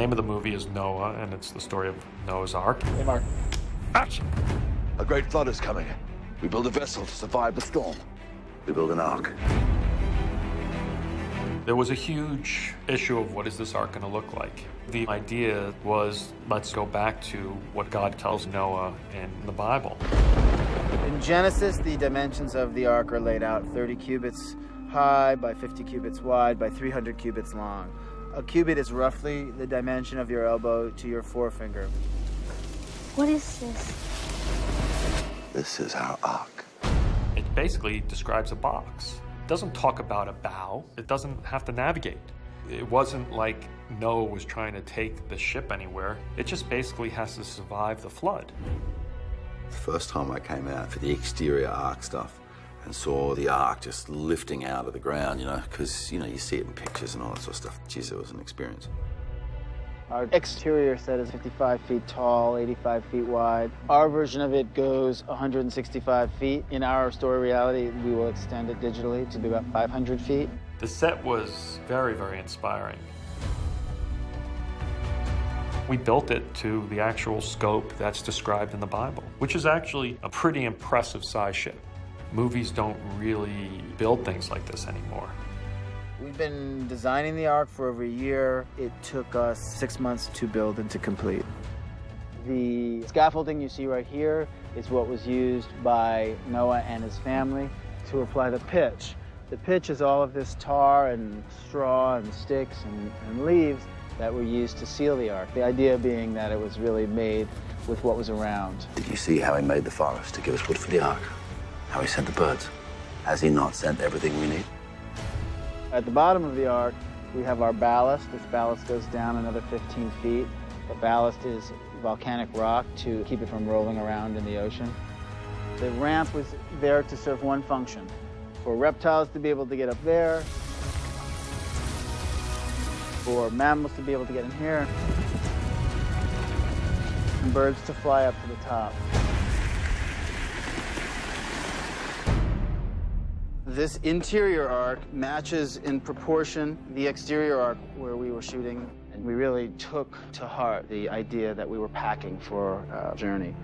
name of the movie is Noah, and it's the story of Noah's Ark. Hey, Mark. Action! A great flood is coming. We build a vessel to survive the storm. We build an ark. There was a huge issue of what is this ark going to look like. The idea was let's go back to what God tells Noah in the Bible. In Genesis, the dimensions of the ark are laid out 30 cubits high by 50 cubits wide by 300 cubits long. A cubit is roughly the dimension of your elbow to your forefinger. What is this? This is our ark. It basically describes a box. It doesn't talk about a bow. It doesn't have to navigate. It wasn't like Noah was trying to take the ship anywhere. It just basically has to survive the flood. The first time I came out for the exterior ark stuff and saw the ark just lifting out of the ground, you know, because, you know, you see it in pictures and all that sort of stuff. Geez, it was an experience. Our exterior set is 55 feet tall, 85 feet wide. Our version of it goes 165 feet. In our story reality, we will extend it digitally to be about 500 feet. The set was very, very inspiring. We built it to the actual scope that's described in the Bible, which is actually a pretty impressive size ship. Movies don't really build things like this anymore. We've been designing the ark for over a year. It took us six months to build and to complete. The scaffolding you see right here is what was used by Noah and his family to apply the pitch. The pitch is all of this tar and straw and sticks and, and leaves that were used to seal the ark. The idea being that it was really made with what was around. Did you see how he made the forest to give us wood for the ark? How he sent the birds? Has he not sent everything we need? At the bottom of the ark, we have our ballast. This ballast goes down another 15 feet. The ballast is volcanic rock to keep it from rolling around in the ocean. The ramp was there to serve one function, for reptiles to be able to get up there, for mammals to be able to get in here, and birds to fly up to the top. This interior ark matches in proportion the exterior ark where we were shooting. And we really took to heart the idea that we were packing for a journey.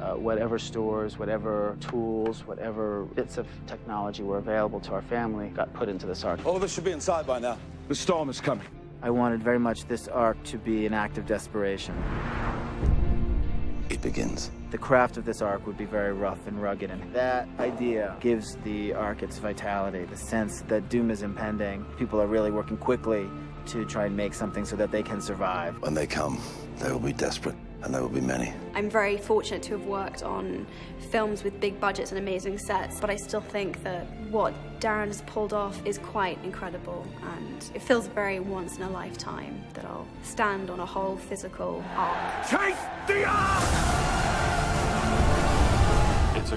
Uh, whatever stores, whatever tools, whatever bits of technology were available to our family got put into this ark. All of us should be inside by now. The storm is coming. I wanted very much this ark to be an act of desperation. It begins. The craft of this ark would be very rough and rugged, and that idea gives the ark its vitality, the sense that doom is impending. People are really working quickly to try and make something so that they can survive. When they come, they will be desperate, and there will be many. I'm very fortunate to have worked on films with big budgets and amazing sets, but I still think that what Darren has pulled off is quite incredible, and it feels very once in a lifetime that I'll stand on a whole physical ark. Chase the ark!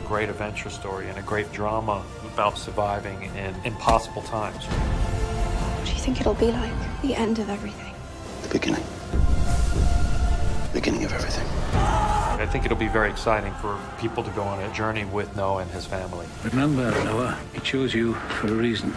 It's a great adventure story and a great drama about surviving in impossible times. What do you think it'll be like? The end of everything. The beginning. The beginning of everything. I think it'll be very exciting for people to go on a journey with Noah and his family. Remember, Noah, he chose you for a reason.